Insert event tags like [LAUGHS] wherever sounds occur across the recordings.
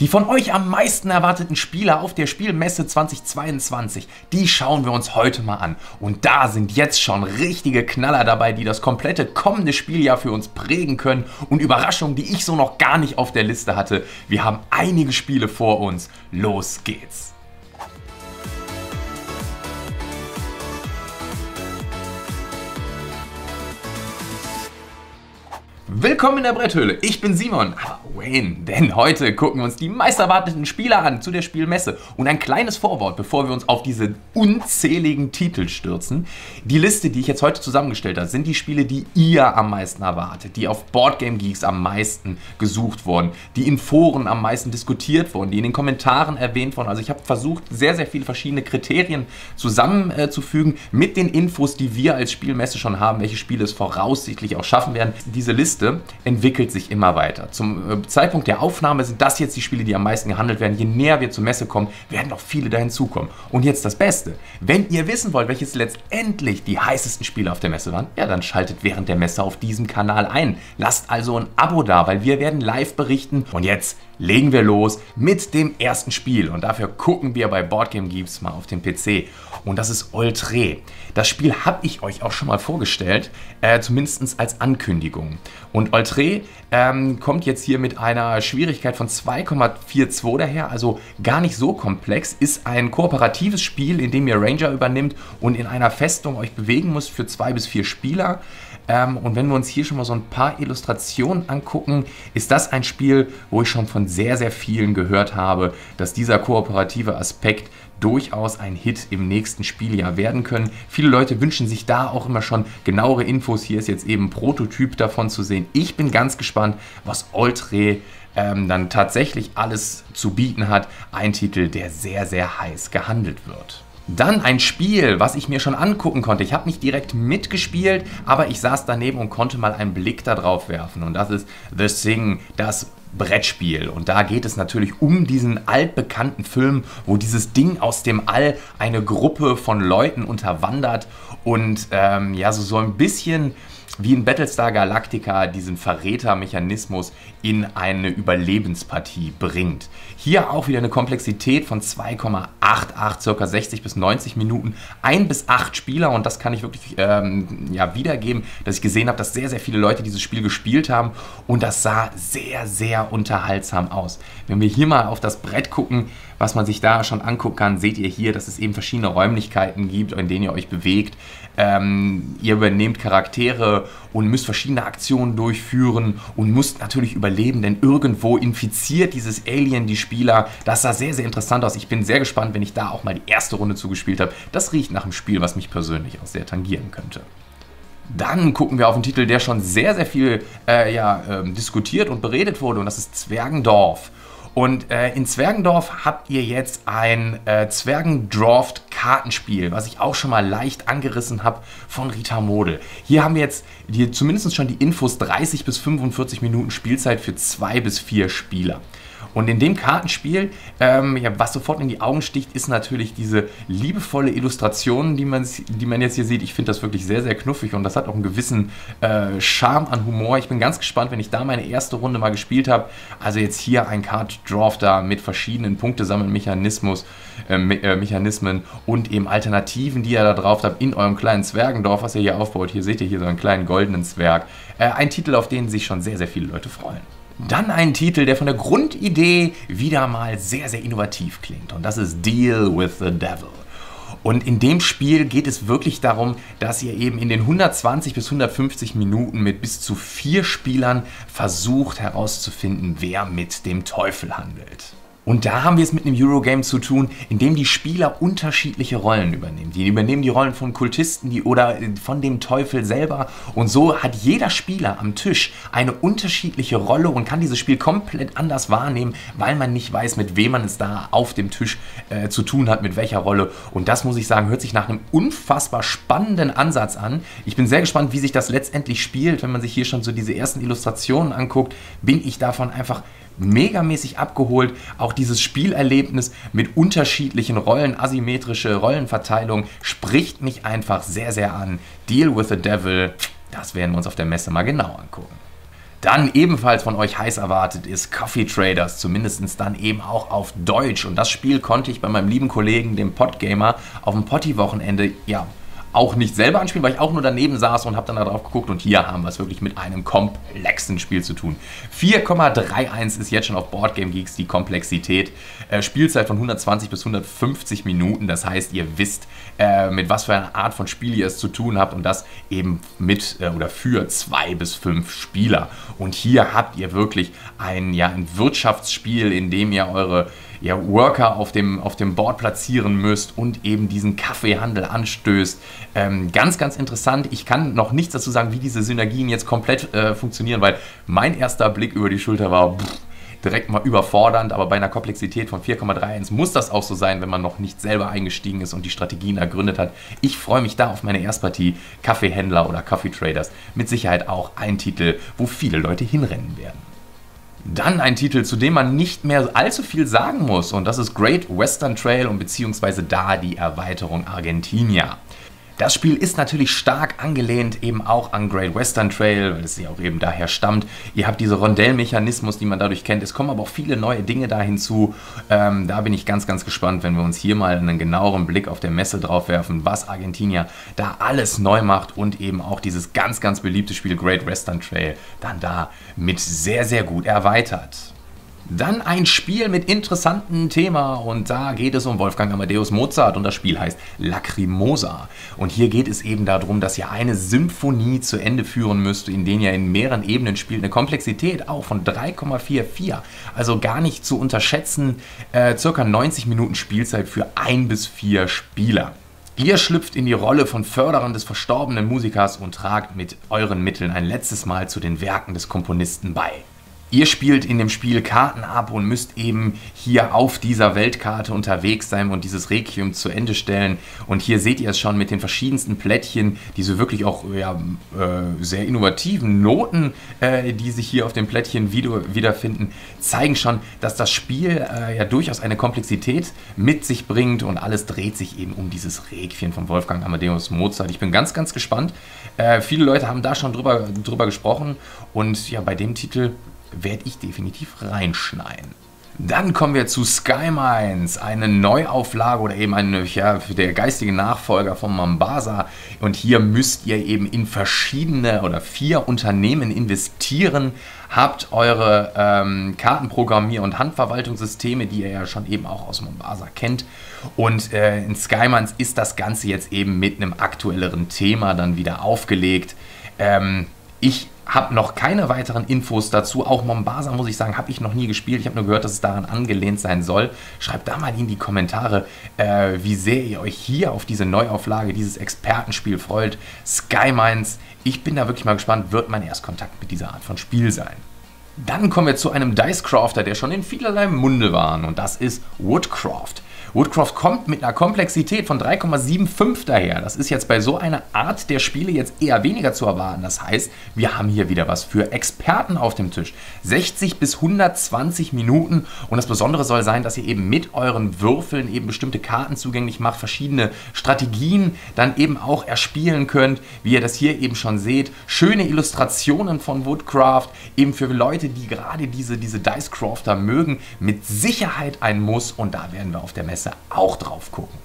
Die von euch am meisten erwarteten Spieler auf der Spielmesse 2022, die schauen wir uns heute mal an. Und da sind jetzt schon richtige Knaller dabei, die das komplette kommende Spieljahr für uns prägen können und Überraschungen, die ich so noch gar nicht auf der Liste hatte. Wir haben einige Spiele vor uns. Los geht's! Willkommen in der Bretthöhle. Ich bin Simon, aber Wayne, denn heute gucken wir uns die meisterwarteten Spiele an zu der Spielmesse. Und ein kleines Vorwort, bevor wir uns auf diese unzähligen Titel stürzen. Die Liste, die ich jetzt heute zusammengestellt habe, sind die Spiele, die ihr am meisten erwartet, die auf Boardgame Geeks am meisten gesucht wurden, die in Foren am meisten diskutiert wurden, die in den Kommentaren erwähnt wurden. Also ich habe versucht, sehr, sehr viele verschiedene Kriterien zusammenzufügen mit den Infos, die wir als Spielmesse schon haben, welche Spiele es voraussichtlich auch schaffen werden. Diese Liste entwickelt sich immer weiter. Zum Zeitpunkt der Aufnahme sind das jetzt die Spiele, die am meisten gehandelt werden. Je näher wir zur Messe kommen, werden noch viele da hinzukommen. Und jetzt das Beste. Wenn ihr wissen wollt, welches letztendlich die heißesten Spiele auf der Messe waren, ja, dann schaltet während der Messe auf diesem Kanal ein. Lasst also ein Abo da, weil wir werden live berichten. Und jetzt legen wir los mit dem ersten Spiel. Und dafür gucken wir bei Boardgame Geeks mal auf den PC. Und das ist Oltre. Das Spiel habe ich euch auch schon mal vorgestellt, äh, zumindest als Ankündigung. Und Oltre ähm, kommt jetzt hier mit einer Schwierigkeit von 2,42 daher, also gar nicht so komplex, ist ein kooperatives Spiel, in dem ihr Ranger übernimmt und in einer Festung euch bewegen müsst für zwei bis vier Spieler. Ähm, und wenn wir uns hier schon mal so ein paar Illustrationen angucken, ist das ein Spiel, wo ich schon von sehr, sehr vielen gehört habe, dass dieser kooperative Aspekt durchaus ein Hit im nächsten Spieljahr werden können. Viele Leute wünschen sich da auch immer schon genauere Infos. Hier ist jetzt eben ein Prototyp davon zu sehen. Ich bin ganz gespannt, was Oltre ähm, dann tatsächlich alles zu bieten hat. Ein Titel, der sehr, sehr heiß gehandelt wird. Dann ein Spiel, was ich mir schon angucken konnte. Ich habe nicht direkt mitgespielt, aber ich saß daneben und konnte mal einen Blick darauf werfen. Und das ist The Sing, das Brettspiel. Und da geht es natürlich um diesen altbekannten Film, wo dieses Ding aus dem All eine Gruppe von Leuten unterwandert und ähm, ja, so, so ein bisschen wie in Battlestar Galactica diesen Verrätermechanismus in eine Überlebenspartie bringt. Hier auch wieder eine Komplexität von 2,88, circa 60 bis 90 Minuten, ein bis acht Spieler und das kann ich wirklich ähm, ja, wiedergeben, dass ich gesehen habe, dass sehr, sehr viele Leute dieses Spiel gespielt haben und das sah sehr, sehr unterhaltsam aus. Wenn wir hier mal auf das Brett gucken, was man sich da schon angucken kann, seht ihr hier, dass es eben verschiedene Räumlichkeiten gibt, in denen ihr euch bewegt. Ähm, ihr übernehmt Charaktere und müsst verschiedene Aktionen durchführen und müsst natürlich überleben, denn irgendwo infiziert dieses Alien die Spieler. Das sah sehr, sehr interessant aus. Ich bin sehr gespannt, wenn ich da auch mal die erste Runde zugespielt habe. Das riecht nach einem Spiel, was mich persönlich auch sehr tangieren könnte. Dann gucken wir auf einen Titel, der schon sehr, sehr viel äh, ja, äh, diskutiert und beredet wurde und das ist Zwergendorf. Und äh, in Zwergendorf habt ihr jetzt ein äh, Zwergendraft-Kartenspiel, was ich auch schon mal leicht angerissen habe von Rita Model. Hier haben wir jetzt hier zumindest schon die Infos 30 bis 45 Minuten Spielzeit für zwei bis vier Spieler. Und in dem Kartenspiel, ähm, ja, was sofort in die Augen sticht, ist natürlich diese liebevolle Illustration, die man, die man jetzt hier sieht. Ich finde das wirklich sehr, sehr knuffig und das hat auch einen gewissen äh, Charme an Humor. Ich bin ganz gespannt, wenn ich da meine erste Runde mal gespielt habe. Also jetzt hier ein Card Draft da mit verschiedenen Punktesammelmechanismus, äh, Me äh, Mechanismen und eben Alternativen, die ihr da drauf habt in eurem kleinen Zwergendorf, was ihr hier aufbaut. Hier seht ihr hier so einen kleinen goldenen Zwerg. Äh, ein Titel, auf den sich schon sehr, sehr viele Leute freuen. Dann ein Titel, der von der Grundidee wieder mal sehr, sehr innovativ klingt. Und das ist Deal with the Devil. Und in dem Spiel geht es wirklich darum, dass ihr eben in den 120 bis 150 Minuten mit bis zu vier Spielern versucht herauszufinden, wer mit dem Teufel handelt. Und da haben wir es mit einem Eurogame zu tun, in dem die Spieler unterschiedliche Rollen übernehmen. Die übernehmen die Rollen von Kultisten die, oder von dem Teufel selber. Und so hat jeder Spieler am Tisch eine unterschiedliche Rolle und kann dieses Spiel komplett anders wahrnehmen, weil man nicht weiß, mit wem man es da auf dem Tisch äh, zu tun hat, mit welcher Rolle. Und das muss ich sagen, hört sich nach einem unfassbar spannenden Ansatz an. Ich bin sehr gespannt, wie sich das letztendlich spielt. Wenn man sich hier schon so diese ersten Illustrationen anguckt, bin ich davon einfach megamäßig abgeholt. Auch dieses Spielerlebnis mit unterschiedlichen Rollen, asymmetrische Rollenverteilung spricht mich einfach sehr, sehr an. Deal with the Devil, das werden wir uns auf der Messe mal genau angucken. Dann ebenfalls von euch heiß erwartet ist Coffee Traders, zumindest dann eben auch auf Deutsch. Und das Spiel konnte ich bei meinem lieben Kollegen, dem Podgamer, auf dem Potti-Wochenende ja auch nicht selber anspielen, weil ich auch nur daneben saß und habe dann darauf geguckt. Und hier haben wir es wirklich mit einem komplexen Spiel zu tun. 4,31 ist jetzt schon auf Boardgame Geeks die Komplexität. Äh, Spielzeit von 120 bis 150 Minuten. Das heißt, ihr wisst, äh, mit was für einer Art von Spiel ihr es zu tun habt und das eben mit äh, oder für zwei bis fünf Spieler. Und hier habt ihr wirklich ein, ja, ein Wirtschaftsspiel, in dem ihr eure ja, Worker auf dem, auf dem Board platzieren müsst und eben diesen Kaffeehandel anstößt. Ähm, ganz, ganz interessant. Ich kann noch nichts dazu sagen, wie diese Synergien jetzt komplett äh, funktionieren, weil mein erster Blick über die Schulter war pff, direkt mal überfordernd, aber bei einer Komplexität von 4,31 muss das auch so sein, wenn man noch nicht selber eingestiegen ist und die Strategien ergründet hat. Ich freue mich da auf meine Erstpartie Kaffeehändler oder Coffee Traders. Mit Sicherheit auch ein Titel, wo viele Leute hinrennen werden. Dann ein Titel, zu dem man nicht mehr allzu viel sagen muss, und das ist Great Western Trail und beziehungsweise da die Erweiterung Argentinia. Das Spiel ist natürlich stark angelehnt eben auch an Great Western Trail, weil es ja auch eben daher stammt. Ihr habt diese Rondellmechanismus, die man dadurch kennt. Es kommen aber auch viele neue Dinge da hinzu. Ähm, da bin ich ganz, ganz gespannt, wenn wir uns hier mal einen genaueren Blick auf der Messe drauf werfen, was Argentinier da alles neu macht und eben auch dieses ganz, ganz beliebte Spiel Great Western Trail dann da mit sehr, sehr gut erweitert. Dann ein Spiel mit interessantem Thema und da geht es um Wolfgang Amadeus Mozart und das Spiel heißt Lacrimosa. Und hier geht es eben darum, dass ihr eine Symphonie zu Ende führen müsst, in der ihr in mehreren Ebenen spielt. Eine Komplexität auch von 3,44, also gar nicht zu unterschätzen. Äh, circa 90 Minuten Spielzeit für ein bis vier Spieler. Ihr schlüpft in die Rolle von Förderern des verstorbenen Musikers und tragt mit euren Mitteln ein letztes Mal zu den Werken des Komponisten bei. Ihr spielt in dem Spiel Karten ab und müsst eben hier auf dieser Weltkarte unterwegs sein und dieses Requiem zu Ende stellen. Und hier seht ihr es schon mit den verschiedensten Plättchen, diese wirklich auch ja, äh, sehr innovativen Noten, äh, die sich hier auf dem Plättchen wieder, wiederfinden, zeigen schon, dass das Spiel äh, ja durchaus eine Komplexität mit sich bringt und alles dreht sich eben um dieses Requiem von Wolfgang Amadeus Mozart. Ich bin ganz, ganz gespannt. Äh, viele Leute haben da schon drüber, drüber gesprochen und ja, bei dem Titel werde ich definitiv reinschneiden. Dann kommen wir zu Sky Mines, eine Neuauflage oder eben ein, ja, der geistige Nachfolger von Mombasa. Und hier müsst ihr eben in verschiedene oder vier Unternehmen investieren, habt eure ähm, Kartenprogrammier- und Handverwaltungssysteme, die ihr ja schon eben auch aus Mombasa kennt. Und äh, in Sky Mines ist das Ganze jetzt eben mit einem aktuelleren Thema dann wieder aufgelegt. Ähm, ich habe noch keine weiteren Infos dazu. Auch Mombasa, muss ich sagen, habe ich noch nie gespielt. Ich habe nur gehört, dass es daran angelehnt sein soll. Schreibt da mal in die Kommentare, äh, wie sehr ihr euch hier auf diese Neuauflage, dieses Expertenspiel freut. Sky Mines, ich bin da wirklich mal gespannt, wird mein Erstkontakt mit dieser Art von Spiel sein. Dann kommen wir zu einem Dicecrafter, der schon in vielerlei Munde war. Und das ist Woodcraft. Woodcroft kommt mit einer Komplexität von 3,75 daher. Das ist jetzt bei so einer Art der Spiele jetzt eher weniger zu erwarten. Das heißt, wir haben hier wieder was für Experten auf dem Tisch. 60 bis 120 Minuten und das Besondere soll sein, dass ihr eben mit euren Würfeln eben bestimmte Karten zugänglich macht, verschiedene Strategien dann eben auch erspielen könnt, wie ihr das hier eben schon seht. Schöne Illustrationen von Woodcraft, eben für Leute, die gerade diese, diese Dicecrafter mögen, mit Sicherheit ein Muss und da werden wir auf der Messe Messe auch drauf gucken.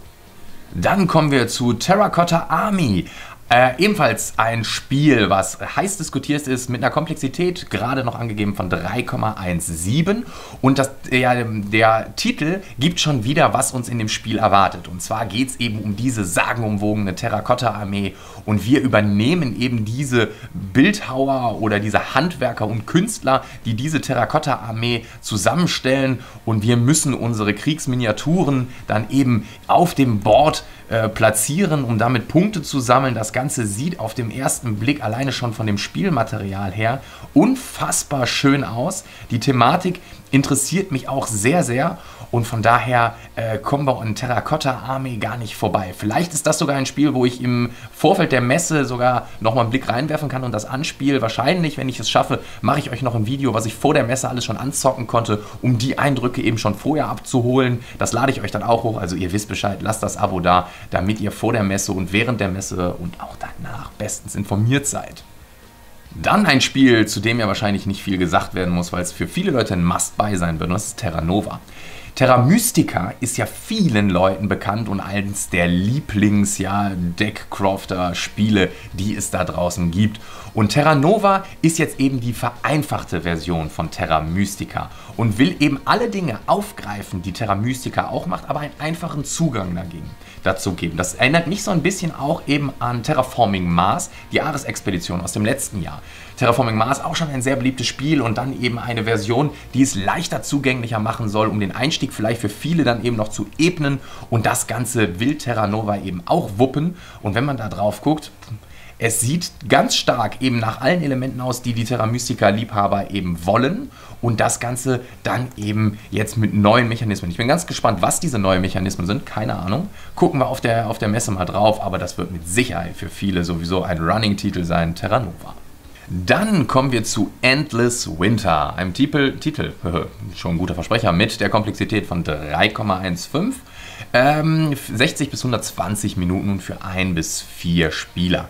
Dann kommen wir zu Terracotta Army. Äh, ebenfalls ein Spiel, was heiß diskutiert ist, mit einer Komplexität gerade noch angegeben von 3,17. Und das, der, der Titel gibt schon wieder, was uns in dem Spiel erwartet. Und zwar geht es eben um diese sagenumwogene Terrakotta-Armee. Und wir übernehmen eben diese Bildhauer oder diese Handwerker und Künstler, die diese Terrakotta-Armee zusammenstellen. Und wir müssen unsere Kriegsminiaturen dann eben auf dem Board äh, platzieren, um damit Punkte zu sammeln. Das Ganze sieht auf dem ersten Blick alleine schon von dem Spielmaterial her unfassbar schön aus. Die Thematik interessiert mich auch sehr, sehr und von daher äh, kommen wir an Terracotta Army gar nicht vorbei. Vielleicht ist das sogar ein Spiel, wo ich im Vorfeld der Messe sogar nochmal einen Blick reinwerfen kann und das anspiele. Wahrscheinlich, wenn ich es schaffe, mache ich euch noch ein Video, was ich vor der Messe alles schon anzocken konnte, um die Eindrücke eben schon vorher abzuholen. Das lade ich euch dann auch hoch. Also ihr wisst Bescheid, lasst das Abo da, damit ihr vor der Messe und während der Messe und auch danach bestens informiert seid. Dann ein Spiel, zu dem ja wahrscheinlich nicht viel gesagt werden muss, weil es für viele Leute ein Must-Buy sein wird, und das ist Terra Nova. Terra Mystica ist ja vielen Leuten bekannt und eines der Lieblings, ja, Deckcrafter-Spiele, die es da draußen gibt. Und Terra Nova ist jetzt eben die vereinfachte Version von Terra Mystica und will eben alle Dinge aufgreifen, die Terra Mystica auch macht, aber einen einfachen Zugang dagegen dazu geben. Das erinnert mich so ein bisschen auch eben an Terraforming Mars, die Ares-Expedition aus dem letzten Jahr. Terraforming Mars auch schon ein sehr beliebtes Spiel und dann eben eine Version, die es leichter zugänglicher machen soll, um den Einstieg vielleicht für viele dann eben noch zu ebnen und das Ganze will Terra Nova eben auch wuppen. Und wenn man da drauf guckt, es sieht ganz stark eben nach allen Elementen aus, die die Terra Mystica Liebhaber eben wollen und das Ganze dann eben jetzt mit neuen Mechanismen. Ich bin ganz gespannt, was diese neuen Mechanismen sind, keine Ahnung. Gucken wir auf der, auf der Messe mal drauf, aber das wird mit Sicherheit für viele sowieso ein Running-Titel sein, Terra Nova. Dann kommen wir zu Endless Winter, einem Titel, Titel [LAUGHS] schon ein guter Versprecher, mit der Komplexität von 3,15, ähm, 60 bis 120 Minuten und für ein bis vier Spieler.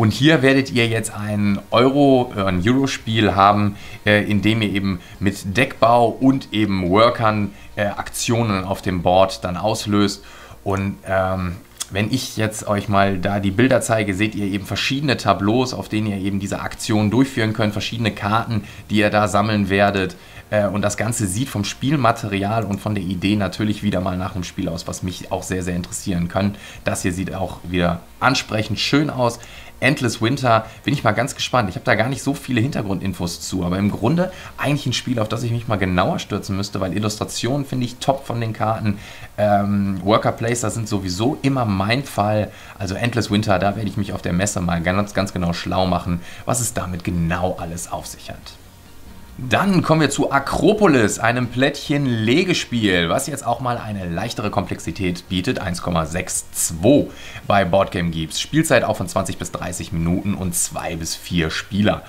Und hier werdet ihr jetzt ein Euro, äh, ein Euro-Spiel haben, äh, in dem ihr eben mit Deckbau und eben Workern äh, Aktionen auf dem Board dann auslöst. Und ähm, wenn ich jetzt euch mal da die Bilder zeige, seht ihr eben verschiedene Tableaus, auf denen ihr eben diese Aktionen durchführen könnt, verschiedene Karten, die ihr da sammeln werdet. Äh, und das Ganze sieht vom Spielmaterial und von der Idee natürlich wieder mal nach einem Spiel aus, was mich auch sehr, sehr interessieren kann. Das hier sieht auch wieder ansprechend schön aus. Endless Winter bin ich mal ganz gespannt. Ich habe da gar nicht so viele Hintergrundinfos zu, aber im Grunde eigentlich ein Spiel, auf das ich mich mal genauer stürzen müsste, weil Illustrationen finde ich top von den Karten. Ähm, Worker Placer sind sowieso immer mein Fall. Also Endless Winter, da werde ich mich auf der Messe mal ganz, ganz genau schlau machen, was es damit genau alles auf sich hat. Dann kommen wir zu Akropolis, einem Plättchen-Legespiel, was jetzt auch mal eine leichtere Komplexität bietet, 1,62 bei Boardgame Geeks. Spielzeit auch von 20 bis 30 Minuten und 2 bis 4 Spieler.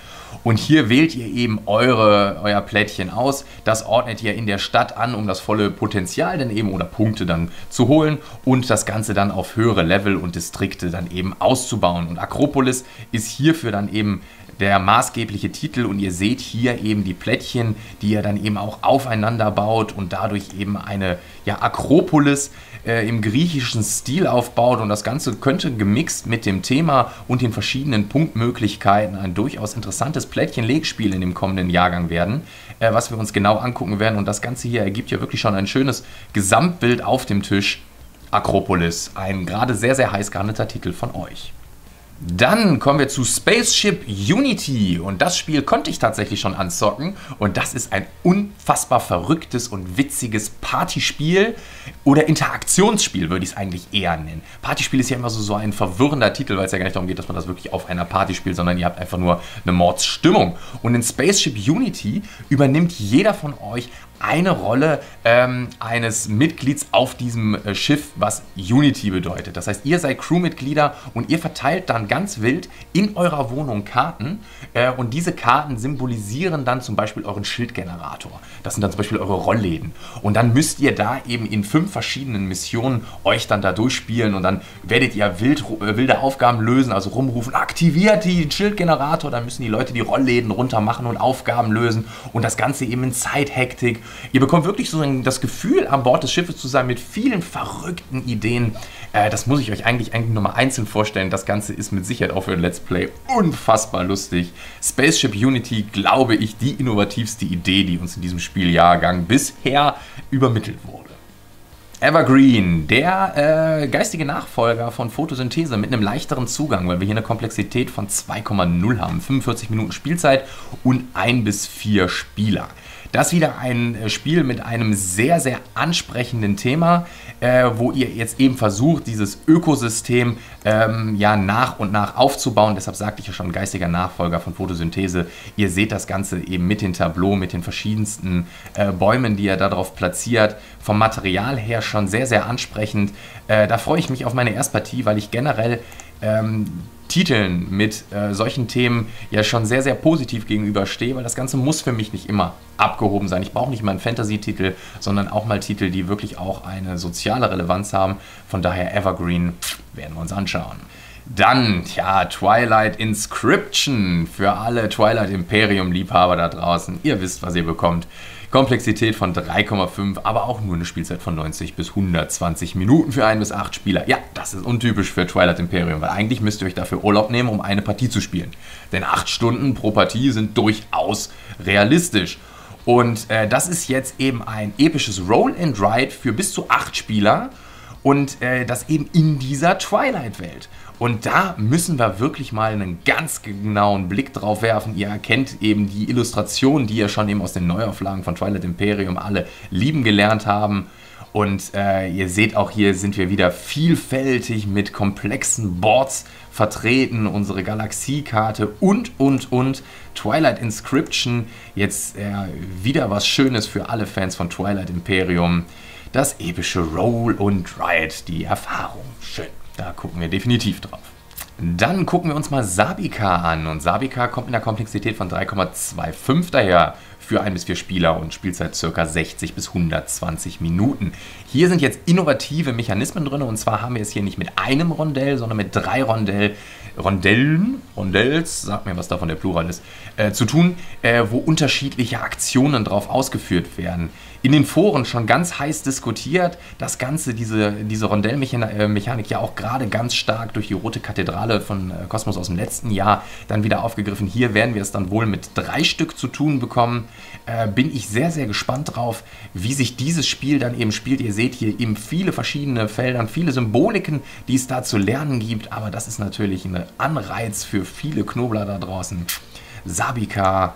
Und hier wählt ihr eben eure, euer Plättchen aus. Das ordnet ihr in der Stadt an, um das volle Potenzial dann eben oder Punkte dann zu holen und das Ganze dann auf höhere Level und Distrikte dann eben auszubauen. Und Akropolis ist hierfür dann eben der maßgebliche Titel und ihr seht hier eben die Plättchen, die ihr dann eben auch aufeinander baut und dadurch eben eine ja, Akropolis äh, im griechischen Stil aufbaut und das Ganze könnte gemixt mit dem Thema und den verschiedenen Punktmöglichkeiten ein durchaus interessantes Plättchen-Legspiel in dem kommenden Jahrgang werden, äh, was wir uns genau angucken werden und das Ganze hier ergibt ja wirklich schon ein schönes Gesamtbild auf dem Tisch. Akropolis, ein gerade sehr, sehr heiß gehandelter Titel von euch. Dann kommen wir zu Spaceship Unity und das Spiel konnte ich tatsächlich schon anzocken und das ist ein unfassbar verrücktes und witziges Partyspiel oder Interaktionsspiel würde ich es eigentlich eher nennen. Partyspiel ist ja immer so, so ein verwirrender Titel, weil es ja gar nicht darum geht, dass man das wirklich auf einer Party spielt, sondern ihr habt einfach nur eine Mordsstimmung. Und in Spaceship Unity übernimmt jeder von euch eine Rolle ähm, eines Mitglieds auf diesem äh, Schiff, was Unity bedeutet. Das heißt, ihr seid Crewmitglieder und ihr verteilt dann ganz wild in eurer Wohnung Karten äh, und diese Karten symbolisieren dann zum Beispiel euren Schildgenerator. Das sind dann zum Beispiel eure Rollläden. Und dann müsst ihr da eben in fünf verschiedenen Missionen euch dann da durchspielen und dann werdet ihr wild, äh, wilde Aufgaben lösen, also rumrufen, aktiviert den Schildgenerator, dann müssen die Leute die Rollläden runter machen und Aufgaben lösen und das Ganze eben in Zeithektik Ihr bekommt wirklich so das Gefühl, an Bord des Schiffes zu sein mit vielen verrückten Ideen. Äh, das muss ich euch eigentlich, eigentlich nochmal einzeln vorstellen. Das Ganze ist mit Sicherheit auch für ein Let's Play unfassbar lustig. Spaceship Unity, glaube ich, die innovativste Idee, die uns in diesem Spieljahrgang bisher übermittelt wurde. Evergreen, der äh, geistige Nachfolger von Photosynthese mit einem leichteren Zugang, weil wir hier eine Komplexität von 2,0 haben. 45 Minuten Spielzeit und 1 bis 4 Spieler. Das wieder ein äh, Spiel mit einem sehr, sehr ansprechenden Thema, äh, wo ihr jetzt eben versucht, dieses Ökosystem ähm, ja nach und nach aufzubauen. Deshalb sagte ich ja schon, geistiger Nachfolger von Photosynthese. Ihr seht das Ganze eben mit dem Tableau, mit den verschiedensten äh, Bäumen, die er darauf platziert. Vom Material her schon sehr, sehr ansprechend. Äh, da freue ich mich auf meine Erstpartie, weil ich generell ähm, Titeln mit äh, solchen Themen ja schon sehr, sehr positiv gegenüberstehe, weil das Ganze muss für mich nicht immer abgehoben sein. Ich brauche nicht mal einen Fantasy-Titel, sondern auch mal Titel, die wirklich auch eine soziale Relevanz haben. Von daher Evergreen werden wir uns anschauen. Dann, ja, Twilight Inscription für alle Twilight Imperium Liebhaber da draußen. Ihr wisst, was ihr bekommt. Komplexität von 3,5, aber auch nur eine Spielzeit von 90 bis 120 Minuten für ein bis acht Spieler. Ja, das ist untypisch für Twilight Imperium, weil eigentlich müsst ihr euch dafür Urlaub nehmen, um eine Partie zu spielen. Denn acht Stunden pro Partie sind durchaus realistisch. Und äh, das ist jetzt eben ein episches Roll and Ride für bis zu acht Spieler und äh, das eben in dieser Twilight-Welt. Und da müssen wir wirklich mal einen ganz genauen Blick drauf werfen. Ihr erkennt eben die Illustrationen, die ihr schon eben aus den Neuauflagen von Twilight Imperium alle lieben gelernt haben. Und äh, ihr seht auch hier sind wir wieder vielfältig mit komplexen Boards vertreten, unsere Galaxiekarte und, und, und. Twilight Inscription, jetzt äh, wieder was Schönes für alle Fans von Twilight Imperium. Das epische Roll und Ride, die Erfahrung. Schön. Da gucken wir definitiv drauf. Dann gucken wir uns mal Sabika an. Und Sabika kommt in der Komplexität von 3,25 daher für ein bis vier Spieler und Spielzeit ca. 60 bis 120 Minuten. Hier sind jetzt innovative Mechanismen drin und zwar haben wir es hier nicht mit einem Rondell, sondern mit drei Rondell, Rondellen, Rondells, sag mir, was davon der Plural ist, äh, zu tun, äh, wo unterschiedliche Aktionen drauf ausgeführt werden in den Foren schon ganz heiß diskutiert. Das Ganze, diese, diese Rondellmechanik ja auch gerade ganz stark durch die Rote Kathedrale von äh, Kosmos aus dem letzten Jahr dann wieder aufgegriffen. Hier werden wir es dann wohl mit drei Stück zu tun bekommen. Äh, bin ich sehr, sehr gespannt drauf, wie sich dieses Spiel dann eben spielt. Ihr seht hier eben viele verschiedene Felder, viele Symboliken, die es da zu lernen gibt. Aber das ist natürlich ein Anreiz für viele Knobler da draußen. Sabika,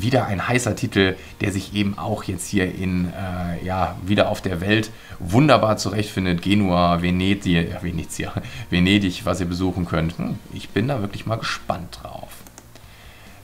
wieder ein heißer Titel, der sich eben auch jetzt hier in, äh, ja, wieder auf der Welt wunderbar zurechtfindet. Genua, Venedig, Venezia, [LAUGHS] Venedig, was ihr besuchen könnt. Hm, ich bin da wirklich mal gespannt drauf.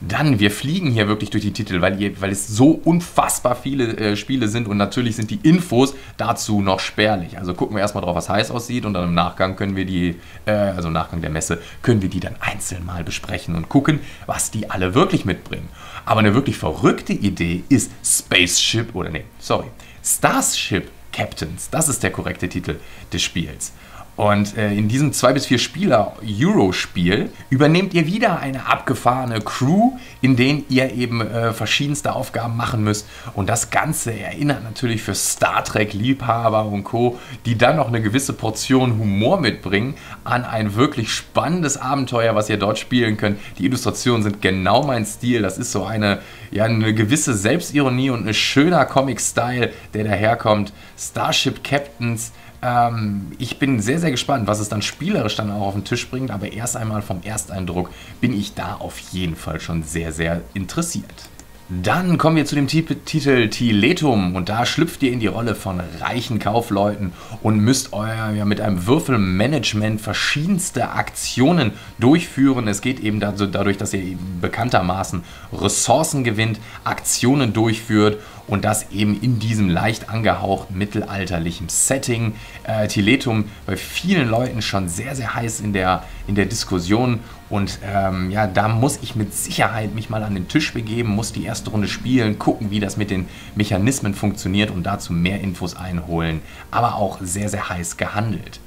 Dann, wir fliegen hier wirklich durch die Titel, weil, ihr, weil es so unfassbar viele äh, Spiele sind und natürlich sind die Infos dazu noch spärlich. Also gucken wir erstmal drauf, was heiß aussieht und dann im Nachgang können wir die, äh, also im Nachgang der Messe, können wir die dann einzeln mal besprechen und gucken, was die alle wirklich mitbringen. Aber eine wirklich verrückte Idee ist Spaceship, oder nee, sorry, Starship Captains. Das ist der korrekte Titel des Spiels. Und äh, in diesem 2 bis 4 Spieler Euro-Spiel übernehmt ihr wieder eine abgefahrene Crew, in denen ihr eben äh, verschiedenste Aufgaben machen müsst. Und das Ganze erinnert natürlich für Star Trek-Liebhaber und Co., die dann noch eine gewisse Portion Humor mitbringen, an ein wirklich spannendes Abenteuer, was ihr dort spielen könnt. Die Illustrationen sind genau mein Stil. Das ist so eine, ja, eine gewisse Selbstironie und ein schöner Comic-Style, der daherkommt. Starship Captains ähm, ich bin sehr, sehr gespannt, was es dann spielerisch dann auch auf den Tisch bringt, aber erst einmal vom Ersteindruck bin ich da auf jeden Fall schon sehr, sehr interessiert. Dann kommen wir zu dem Titel Tiletum und da schlüpft ihr in die Rolle von reichen Kaufleuten und müsst euer ja, mit einem Würfelmanagement verschiedenste Aktionen durchführen. Es geht eben dadurch, dass ihr bekanntermaßen Ressourcen gewinnt, Aktionen durchführt und das eben in diesem leicht angehauchten mittelalterlichen Setting. Äh, Tiletum bei vielen Leuten schon sehr, sehr heiß in der, in der Diskussion und ähm, ja, da muss ich mit Sicherheit mich mal an den Tisch begeben, muss die erste Runde spielen, gucken, wie das mit den Mechanismen funktioniert und dazu mehr Infos einholen, aber auch sehr, sehr heiß gehandelt.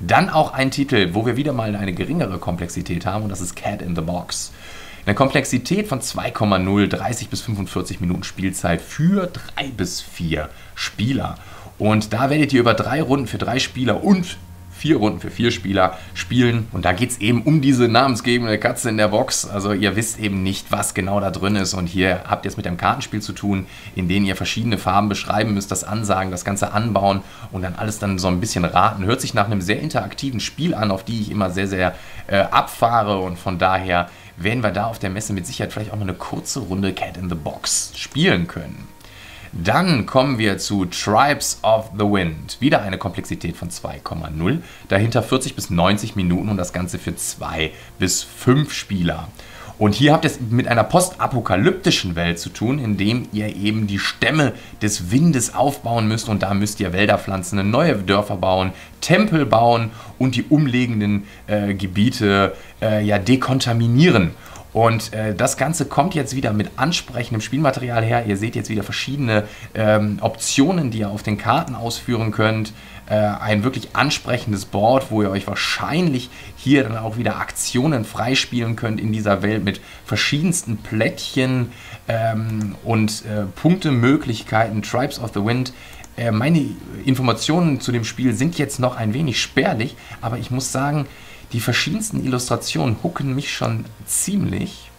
Dann auch ein Titel, wo wir wieder mal eine geringere Komplexität haben und das ist Cat in the Box. Eine Komplexität von 2,0, 30 bis 45 Minuten Spielzeit für drei bis vier Spieler. Und da werdet ihr über drei Runden für drei Spieler und vier Runden für vier Spieler spielen. Und da geht es eben um diese namensgebende Katze in der Box. Also ihr wisst eben nicht, was genau da drin ist. Und hier habt ihr es mit einem Kartenspiel zu tun, in dem ihr verschiedene Farben beschreiben müsst, das Ansagen, das Ganze anbauen und dann alles dann so ein bisschen raten. Hört sich nach einem sehr interaktiven Spiel an, auf die ich immer sehr, sehr äh, abfahre. Und von daher werden wir da auf der Messe mit Sicherheit vielleicht auch mal eine kurze Runde Cat in the Box spielen können. Dann kommen wir zu Tribes of the Wind. Wieder eine Komplexität von 2,0. Dahinter 40 bis 90 Minuten und das Ganze für 2 bis 5 Spieler. Und hier habt ihr es mit einer postapokalyptischen Welt zu tun, in dem ihr eben die Stämme des Windes aufbauen müsst und da müsst ihr Wälder pflanzen, neue Dörfer bauen, Tempel bauen und die umliegenden äh, Gebiete äh, ja dekontaminieren. Und äh, das Ganze kommt jetzt wieder mit ansprechendem Spielmaterial her. Ihr seht jetzt wieder verschiedene ähm, Optionen, die ihr auf den Karten ausführen könnt. Äh, ein wirklich ansprechendes Board, wo ihr euch wahrscheinlich hier dann auch wieder Aktionen freispielen könnt in dieser Welt mit verschiedensten Plättchen ähm, und äh, Punktemöglichkeiten. Tribes of the Wind äh, meine Informationen zu dem Spiel sind jetzt noch ein wenig spärlich, aber ich muss sagen, die verschiedensten Illustrationen hucken mich schon ziemlich.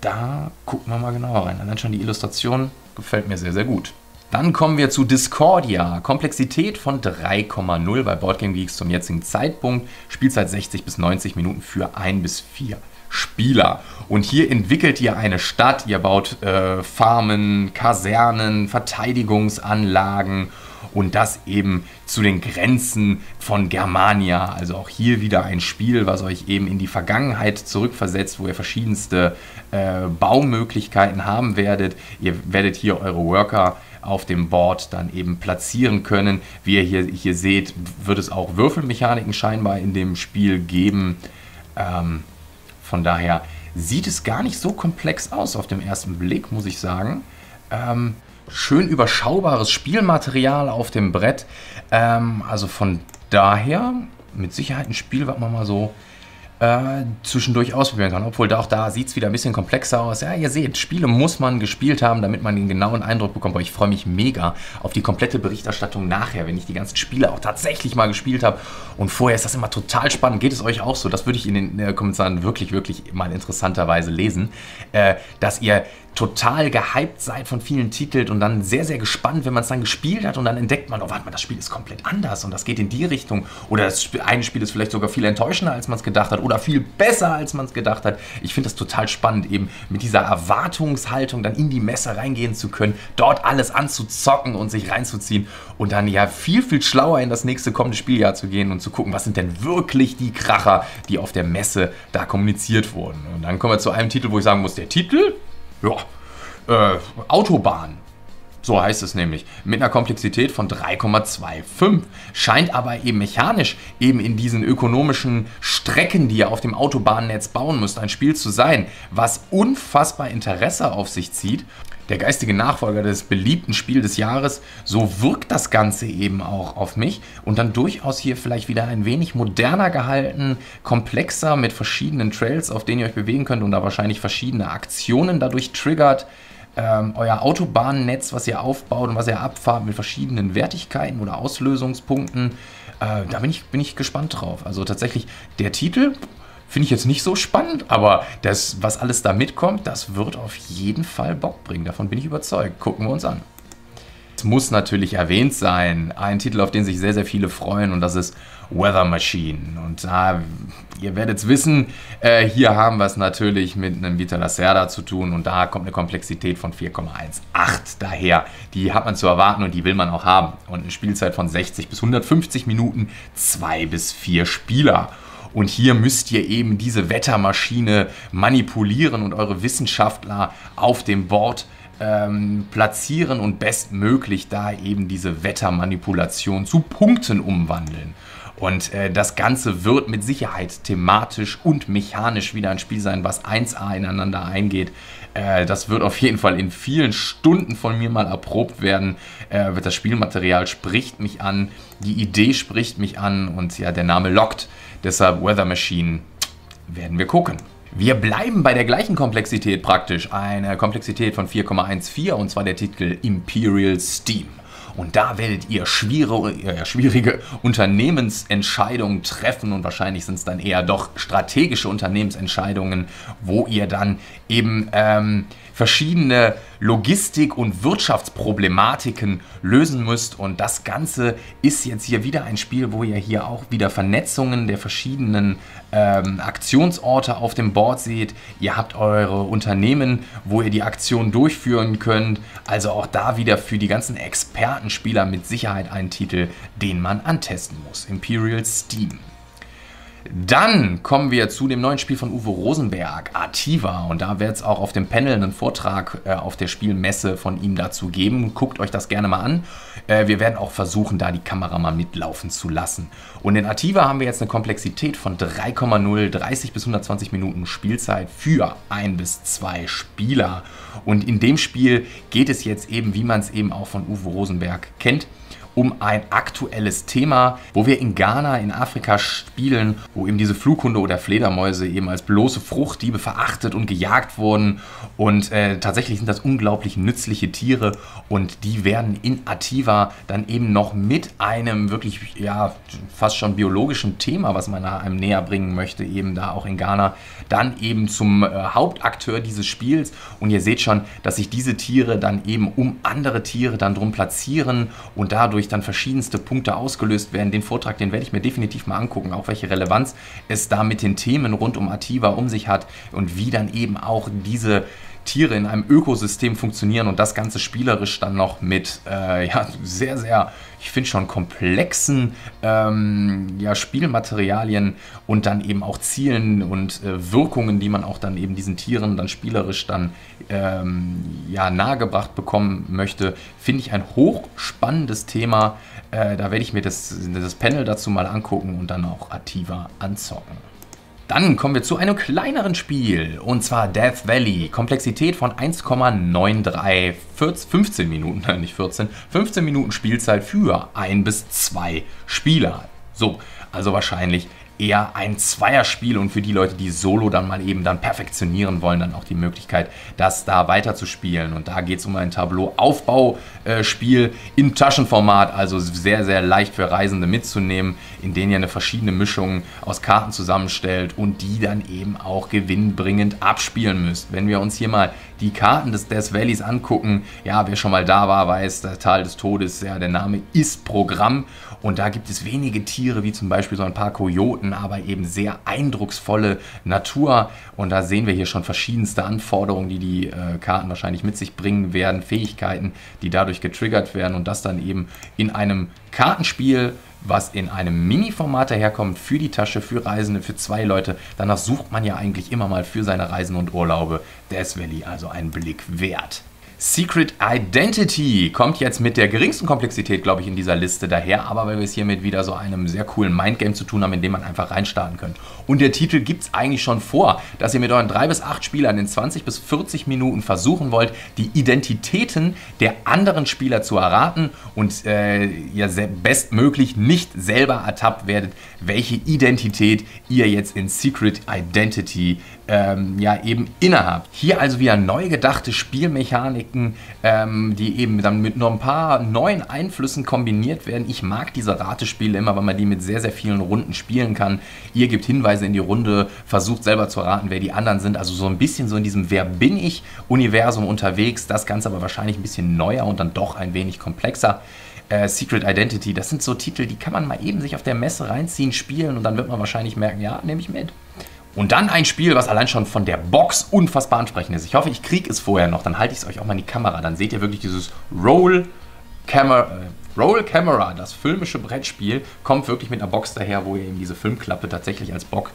Da gucken wir mal genauer rein. Allein schon die Illustration gefällt mir sehr, sehr gut. Dann kommen wir zu Discordia. Komplexität von 3,0 bei Boardgame Geeks zum jetzigen Zeitpunkt. Spielzeit 60 bis 90 Minuten für 1 bis 4 Spieler. Und hier entwickelt ihr eine Stadt, ihr baut äh, Farmen, Kasernen, Verteidigungsanlagen und das eben zu den Grenzen von Germania. Also auch hier wieder ein Spiel, was euch eben in die Vergangenheit zurückversetzt, wo ihr verschiedenste äh, Baumöglichkeiten haben werdet. Ihr werdet hier eure Worker auf dem Board dann eben platzieren können. Wie ihr hier, hier seht, wird es auch Würfelmechaniken scheinbar in dem Spiel geben. Ähm, von daher sieht es gar nicht so komplex aus auf dem ersten Blick, muss ich sagen. Ähm, schön überschaubares Spielmaterial auf dem Brett. Ähm, also von daher mit Sicherheit ein Spiel, was man mal so äh, zwischendurch ausprobieren kann. Obwohl da auch da sieht es wieder ein bisschen komplexer aus. Ja, ihr seht, Spiele muss man gespielt haben, damit man den genauen Eindruck bekommt. Aber ich freue mich mega auf die komplette Berichterstattung nachher, wenn ich die ganzen Spiele auch tatsächlich mal gespielt habe. Und vorher ist das immer total spannend. Geht es euch auch so? Das würde ich in den äh, Kommentaren wirklich, wirklich mal interessanterweise lesen. Äh, dass ihr total gehypt seid von vielen Titeln und dann sehr, sehr gespannt, wenn man es dann gespielt hat und dann entdeckt man, oh, warte mal, das Spiel ist komplett anders und das geht in die Richtung. Oder das eine Spiel ist vielleicht sogar viel enttäuschender, als man es gedacht hat oder viel besser, als man es gedacht hat. Ich finde das total spannend, eben mit dieser Erwartungshaltung dann in die Messe reingehen zu können, dort alles anzuzocken und sich reinzuziehen und dann ja viel, viel schlauer in das nächste kommende Spieljahr zu gehen und zu gucken, was sind denn wirklich die Kracher, die auf der Messe da kommuniziert wurden. Und dann kommen wir zu einem Titel, wo ich sagen muss, der Titel ja, äh, Autobahn. So heißt es nämlich. Mit einer Komplexität von 3,25. Scheint aber eben mechanisch eben in diesen ökonomischen Strecken, die ihr auf dem Autobahnnetz bauen müsst, ein Spiel zu sein, was unfassbar Interesse auf sich zieht. Der geistige Nachfolger des beliebten Spiels des Jahres, so wirkt das Ganze eben auch auf mich und dann durchaus hier vielleicht wieder ein wenig moderner gehalten, komplexer mit verschiedenen Trails, auf denen ihr euch bewegen könnt und da wahrscheinlich verschiedene Aktionen dadurch triggert ähm, euer Autobahnnetz, was ihr aufbaut und was ihr abfahrt mit verschiedenen Wertigkeiten oder Auslösungspunkten. Äh, da bin ich, bin ich gespannt drauf. Also tatsächlich, der Titel finde ich jetzt nicht so spannend, aber das, was alles da mitkommt, das wird auf jeden Fall Bock bringen. Davon bin ich überzeugt. Gucken wir uns an. Es muss natürlich erwähnt sein, ein Titel, auf den sich sehr, sehr viele freuen und das ist Weather Machine. Und da, ihr werdet es wissen, äh, hier haben wir es natürlich mit einem Vita Lacerda zu tun und da kommt eine Komplexität von 4,18 daher. Die hat man zu erwarten und die will man auch haben. Und eine Spielzeit von 60 bis 150 Minuten, zwei bis vier Spieler. Und hier müsst ihr eben diese Wettermaschine manipulieren und eure Wissenschaftler auf dem Board ähm, platzieren und bestmöglich da eben diese Wettermanipulation zu Punkten umwandeln. Und äh, das Ganze wird mit Sicherheit thematisch und mechanisch wieder ein Spiel sein, was 1A ineinander eingeht. Äh, das wird auf jeden Fall in vielen Stunden von mir mal erprobt werden. Äh, das Spielmaterial spricht mich an, die Idee spricht mich an und ja, der Name lockt. Deshalb Weather Machine werden wir gucken. Wir bleiben bei der gleichen Komplexität praktisch. Eine Komplexität von 4,14 und zwar der Titel Imperial Steam. Und da werdet ihr schwierige, äh, schwierige Unternehmensentscheidungen treffen und wahrscheinlich sind es dann eher doch strategische Unternehmensentscheidungen, wo ihr dann eben ähm, verschiedene Logistik- und Wirtschaftsproblematiken lösen müsst. Und das Ganze ist jetzt hier wieder ein Spiel, wo ihr hier auch wieder Vernetzungen der verschiedenen ähm, Aktionsorte auf dem Board seht. Ihr habt eure Unternehmen, wo ihr die Aktion durchführen könnt. Also auch da wieder für die ganzen Expertenspieler mit Sicherheit ein Titel, den man antesten muss. Imperial Steam. Dann kommen wir zu dem neuen Spiel von Uwe Rosenberg, Ativa. Und da wird es auch auf dem Panel einen Vortrag äh, auf der Spielmesse von ihm dazu geben. Guckt euch das gerne mal an. Äh, wir werden auch versuchen, da die Kamera mal mitlaufen zu lassen. Und in Ativa haben wir jetzt eine Komplexität von 3,0, 30 bis 120 Minuten Spielzeit für ein bis zwei Spieler. Und in dem Spiel geht es jetzt eben, wie man es eben auch von Uwe Rosenberg kennt, um ein aktuelles Thema, wo wir in Ghana, in Afrika spielen, wo eben diese Flughunde oder Fledermäuse eben als bloße Fruchtdiebe verachtet und gejagt wurden. Und äh, tatsächlich sind das unglaublich nützliche Tiere und die werden in Ativa dann eben noch mit einem wirklich, ja, fast schon biologischen Thema, was man einem näher bringen möchte, eben da auch in Ghana, dann eben zum äh, Hauptakteur dieses Spiels. Und ihr seht schon, dass sich diese Tiere dann eben um andere Tiere dann drum platzieren und dadurch dadurch dann verschiedenste Punkte ausgelöst werden. Den Vortrag, den werde ich mir definitiv mal angucken, auch welche Relevanz es da mit den Themen rund um Ativa um sich hat und wie dann eben auch diese Tiere in einem Ökosystem funktionieren und das Ganze spielerisch dann noch mit äh, ja, sehr, sehr, ich finde schon komplexen ähm, ja, Spielmaterialien und dann eben auch Zielen und äh, Wirkungen, die man auch dann eben diesen Tieren dann spielerisch dann ähm, ja, nahegebracht bekommen möchte, finde ich ein hochspannendes Thema. Äh, da werde ich mir das, das Panel dazu mal angucken und dann auch Ativa anzocken. Dann kommen wir zu einem kleineren Spiel und zwar Death Valley. Komplexität von 1,93, 15 Minuten, nein, [LAUGHS] nicht 14, 15 Minuten Spielzeit für ein bis zwei Spieler. So, also wahrscheinlich eher ein Zweierspiel und für die Leute, die Solo dann mal eben dann perfektionieren wollen, dann auch die Möglichkeit, das da weiter zu spielen. Und da geht es um ein Tableau-Aufbauspiel im Taschenformat, also sehr, sehr leicht für Reisende mitzunehmen, in denen ihr eine verschiedene Mischung aus Karten zusammenstellt und die dann eben auch gewinnbringend abspielen müsst. Wenn wir uns hier mal die Karten des Death Valleys angucken, ja, wer schon mal da war, weiß, der Tal des Todes, ja, der Name ist Programm und da gibt es wenige Tiere, wie zum Beispiel so ein paar Kojoten, aber eben sehr eindrucksvolle Natur. Und da sehen wir hier schon verschiedenste Anforderungen, die die äh, Karten wahrscheinlich mit sich bringen werden, Fähigkeiten, die dadurch getriggert werden und das dann eben in einem Kartenspiel was in einem Mini-Format daherkommt für die Tasche, für Reisende, für zwei Leute. Danach sucht man ja eigentlich immer mal für seine Reisen und Urlaube. Death Valley also ein Blick wert. Secret Identity kommt jetzt mit der geringsten Komplexität, glaube ich, in dieser Liste daher, aber weil wir es hier mit wieder so einem sehr coolen Mindgame zu tun haben, in dem man einfach reinstarten könnt. Und der Titel gibt es eigentlich schon vor, dass ihr mit euren 3 bis 8 Spielern in 20 bis 40 Minuten versuchen wollt, die Identitäten der anderen Spieler zu erraten und äh, ihr bestmöglich nicht selber ertappt werdet, welche Identität ihr jetzt in Secret Identity ähm, ja eben innehabt. Hier also wieder neu gedachte Spielmechaniken, ähm, die eben dann mit noch ein paar neuen Einflüssen kombiniert werden. Ich mag diese Ratespiele immer, weil man die mit sehr, sehr vielen Runden spielen kann. Ihr gebt Hinweise in die Runde, versucht selber zu raten, wer die anderen sind. Also so ein bisschen so in diesem Wer bin ich Universum unterwegs. Das Ganze aber wahrscheinlich ein bisschen neuer und dann doch ein wenig komplexer. Äh, Secret Identity, das sind so Titel, die kann man mal eben sich auf der Messe reinziehen, spielen und dann wird man wahrscheinlich merken, ja, nehme ich mit. Und dann ein Spiel, was allein schon von der Box unfassbar ansprechend ist. Ich hoffe, ich kriege es vorher noch. Dann halte ich es euch auch mal in die Kamera. Dann seht ihr wirklich dieses Roll Camera. Äh, Roll Camera, das filmische Brettspiel, kommt wirklich mit einer Box daher, wo ihr eben diese Filmklappe tatsächlich als Box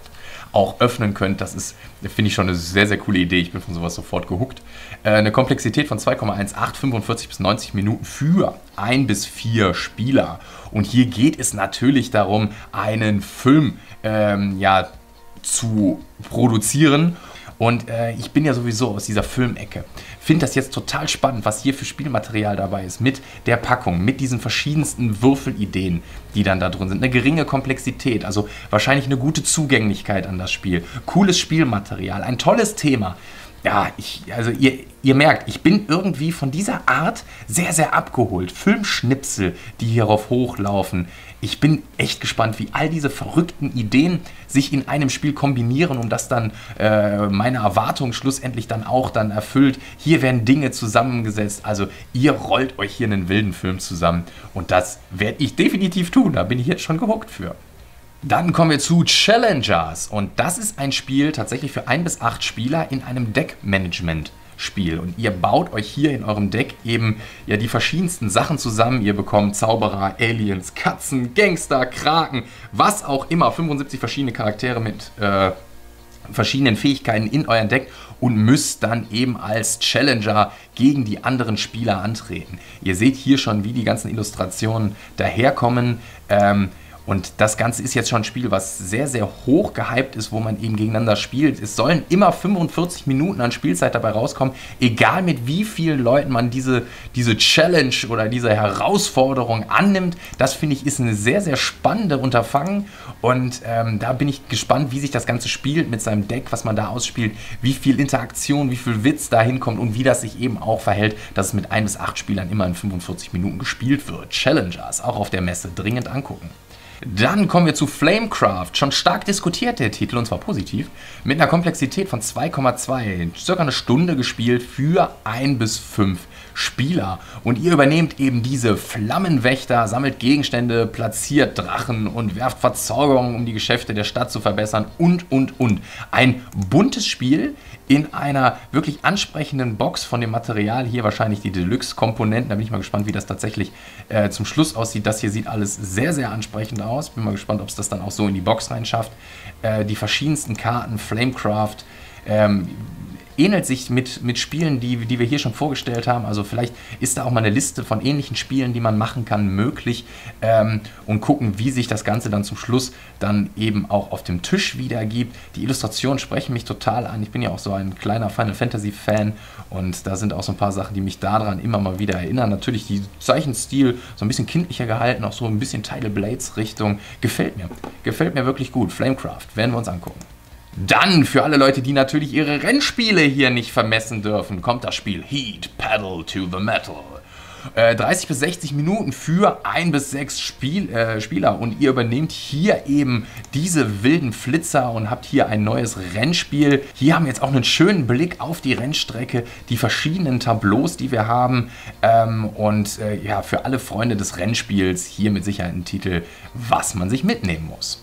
auch öffnen könnt. Das ist, finde ich, schon eine sehr, sehr coole Idee. Ich bin von sowas sofort gehuckt. Äh, eine Komplexität von 2,18, 45 bis 90 Minuten für ein bis vier Spieler. Und hier geht es natürlich darum, einen Film ähm, ja, zu produzieren. Und äh, ich bin ja sowieso aus dieser Filmecke. Finde das jetzt total spannend, was hier für Spielmaterial dabei ist. Mit der Packung, mit diesen verschiedensten Würfelideen, die dann da drin sind. Eine geringe Komplexität, also wahrscheinlich eine gute Zugänglichkeit an das Spiel. Cooles Spielmaterial, ein tolles Thema ja, ich, also ihr, ihr merkt, ich bin irgendwie von dieser Art sehr, sehr abgeholt. Filmschnipsel, die hierauf hochlaufen. Ich bin echt gespannt, wie all diese verrückten Ideen sich in einem Spiel kombinieren, um das dann äh, meine Erwartungen schlussendlich dann auch dann erfüllt. Hier werden Dinge zusammengesetzt. Also ihr rollt euch hier einen wilden Film zusammen. Und das werde ich definitiv tun. Da bin ich jetzt schon gehuckt für. Dann kommen wir zu Challengers und das ist ein Spiel tatsächlich für ein bis acht Spieler in einem Deckmanagement. Spiel. Und ihr baut euch hier in eurem Deck eben ja die verschiedensten Sachen zusammen. Ihr bekommt Zauberer, Aliens, Katzen, Gangster, Kraken, was auch immer. 75 verschiedene Charaktere mit äh, verschiedenen Fähigkeiten in euren Deck und müsst dann eben als Challenger gegen die anderen Spieler antreten. Ihr seht hier schon, wie die ganzen Illustrationen daherkommen. Ähm, und das Ganze ist jetzt schon ein Spiel, was sehr, sehr hoch gehypt ist, wo man eben gegeneinander spielt. Es sollen immer 45 Minuten an Spielzeit dabei rauskommen, egal mit wie vielen Leuten man diese, diese Challenge oder diese Herausforderung annimmt. Das finde ich ist eine sehr, sehr spannende Unterfangen. Und ähm, da bin ich gespannt, wie sich das Ganze spielt mit seinem Deck, was man da ausspielt, wie viel Interaktion, wie viel Witz da hinkommt und wie das sich eben auch verhält, dass es mit ein bis acht Spielern immer in 45 Minuten gespielt wird. Challengers, auch auf der Messe, dringend angucken. Dann kommen wir zu Flamecraft. Schon stark diskutiert der Titel, und zwar positiv, mit einer Komplexität von 2,2. Circa eine Stunde gespielt für ein bis fünf Spieler. Und ihr übernehmt eben diese Flammenwächter, sammelt Gegenstände, platziert Drachen und werft Verzauberungen, um die Geschäfte der Stadt zu verbessern und, und, und. Ein buntes Spiel in einer wirklich ansprechenden Box von dem Material. Hier wahrscheinlich die Deluxe-Komponenten. Da bin ich mal gespannt, wie das tatsächlich äh, zum Schluss aussieht. Das hier sieht alles sehr, sehr ansprechend aus. Bin mal gespannt, ob es das dann auch so in die Box reinschafft. Äh, die verschiedensten Karten, Flamecraft. Ähm, ähnelt sich mit, mit Spielen, die, die wir hier schon vorgestellt haben. Also vielleicht ist da auch mal eine Liste von ähnlichen Spielen, die man machen kann, möglich ähm, und gucken, wie sich das Ganze dann zum Schluss dann eben auch auf dem Tisch wiedergibt. Die Illustrationen sprechen mich total an. Ich bin ja auch so ein kleiner Final Fantasy Fan und da sind auch so ein paar Sachen, die mich daran immer mal wieder erinnern. Natürlich die Zeichenstil so ein bisschen kindlicher gehalten, auch so ein bisschen Tidal Blades Richtung. Gefällt mir. Gefällt mir wirklich gut. Flamecraft werden wir uns angucken. Dann für alle Leute, die natürlich ihre Rennspiele hier nicht vermessen dürfen, kommt das Spiel Heat Pedal to the Metal. Äh, 30 bis 60 Minuten für ein bis sechs Spiel, äh, Spieler und ihr übernehmt hier eben diese wilden Flitzer und habt hier ein neues Rennspiel. Hier haben wir jetzt auch einen schönen Blick auf die Rennstrecke, die verschiedenen Tableaus, die wir haben ähm, und äh, ja, für alle Freunde des Rennspiels hier mit Sicherheit ein Titel, was man sich mitnehmen muss.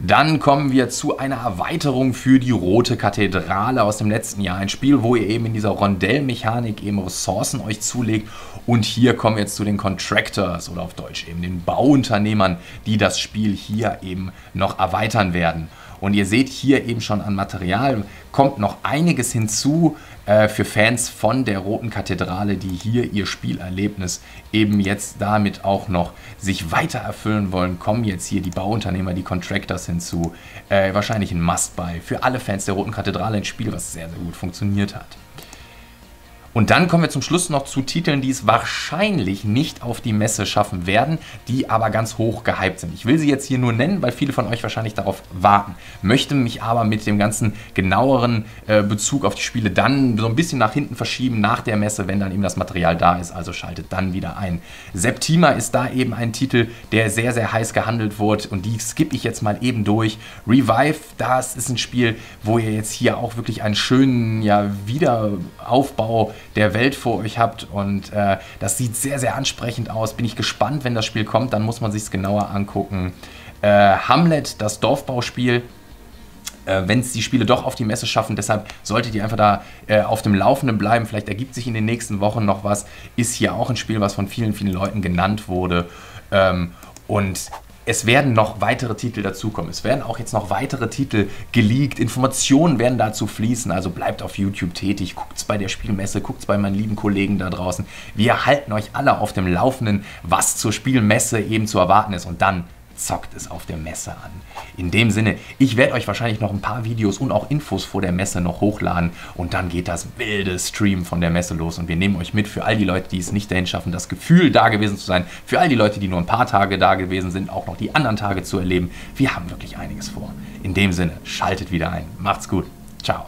Dann kommen wir zu einer Erweiterung für die Rote Kathedrale aus dem letzten Jahr. Ein Spiel, wo ihr eben in dieser Rondellmechanik eben Ressourcen euch zulegt. Und hier kommen wir jetzt zu den Contractors oder auf Deutsch eben den Bauunternehmern, die das Spiel hier eben noch erweitern werden. Und ihr seht hier eben schon an Material, kommt noch einiges hinzu äh, für Fans von der Roten Kathedrale, die hier ihr Spielerlebnis eben jetzt damit auch noch sich weiter erfüllen wollen, kommen jetzt hier die Bauunternehmer, die Contractors hinzu. Äh, wahrscheinlich ein Must-Buy für alle Fans der Roten Kathedrale, ein Spiel, was sehr, sehr gut funktioniert hat. Und dann kommen wir zum Schluss noch zu Titeln, die es wahrscheinlich nicht auf die Messe schaffen werden, die aber ganz hoch gehypt sind. Ich will sie jetzt hier nur nennen, weil viele von euch wahrscheinlich darauf warten. Möchte mich aber mit dem ganzen genaueren äh, Bezug auf die Spiele dann so ein bisschen nach hinten verschieben, nach der Messe, wenn dann eben das Material da ist. Also schaltet dann wieder ein. Septima ist da eben ein Titel, der sehr, sehr heiß gehandelt wurde und die skippe ich jetzt mal eben durch. Revive, das ist ein Spiel, wo ihr jetzt hier auch wirklich einen schönen ja, Wiederaufbau der Welt vor euch habt. Und äh, das sieht sehr, sehr ansprechend aus. Bin ich gespannt, wenn das Spiel kommt, dann muss man sich es genauer angucken. Äh, Hamlet, das Dorfbauspiel, äh, wenn es die Spiele doch auf die Messe schaffen. Deshalb solltet ihr einfach da äh, auf dem Laufenden bleiben. Vielleicht ergibt sich in den nächsten Wochen noch was. Ist hier auch ein Spiel, was von vielen, vielen Leuten genannt wurde. Ähm, und es werden noch weitere Titel dazukommen. Es werden auch jetzt noch weitere Titel geleakt. Informationen werden dazu fließen. Also bleibt auf YouTube tätig. Guckt es bei der Spielmesse, guckt es bei meinen lieben Kollegen da draußen. Wir halten euch alle auf dem Laufenden, was zur Spielmesse eben zu erwarten ist. Und dann zockt es auf der Messe an. In dem Sinne, ich werde euch wahrscheinlich noch ein paar Videos und auch Infos vor der Messe noch hochladen und dann geht das wilde Stream von der Messe los und wir nehmen euch mit für all die Leute, die es nicht dahin schaffen, das Gefühl da gewesen zu sein, für all die Leute, die nur ein paar Tage da gewesen sind, auch noch die anderen Tage zu erleben. Wir haben wirklich einiges vor. In dem Sinne, schaltet wieder ein. Macht's gut. Ciao.